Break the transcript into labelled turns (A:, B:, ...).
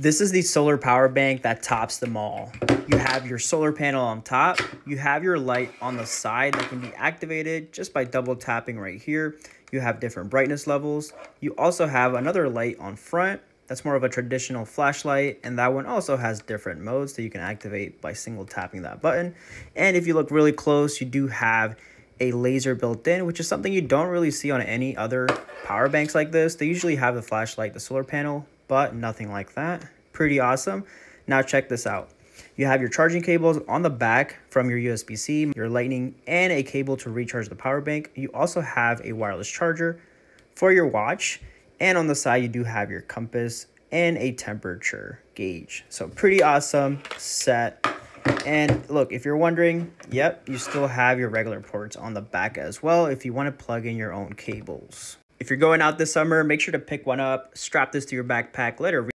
A: This is the solar power bank that tops them all. You have your solar panel on top. You have your light on the side that can be activated just by double tapping right here. You have different brightness levels. You also have another light on front. That's more of a traditional flashlight. And that one also has different modes that you can activate by single tapping that button. And if you look really close, you do have a laser built in, which is something you don't really see on any other power banks like this. They usually have the flashlight, the solar panel, but nothing like that. Pretty awesome. Now check this out. You have your charging cables on the back from your USB-C, your lightning, and a cable to recharge the power bank. You also have a wireless charger for your watch. And on the side, you do have your compass and a temperature gauge. So pretty awesome set. And look, if you're wondering, yep, you still have your regular ports on the back as well if you want to plug in your own cables. If you're going out this summer, make sure to pick one up, strap this to your backpack, let it